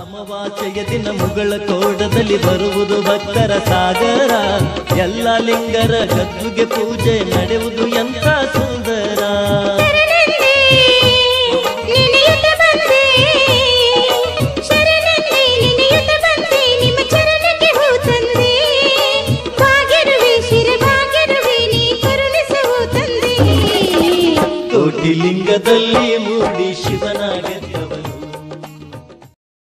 ಅಮಾವಾಸ್ಯೆಯ ದಿನ ಮುಗಳ ಕೋಟದಲ್ಲಿ ಬರುವುದು ಭಕ್ತರ ಸಾಗರ. ಎಲ್ಲ ಲಿಂಗರ ಗದ್ದುಗೆ ಪೂಜೆ ನಡೆಯುವುದು ಎಂತ ಸುಂದರ. ಶರಣೆಂದೇ ಲಿಂಗದಲ್ಲಿ ಮೂಡಿ ಶಿವನ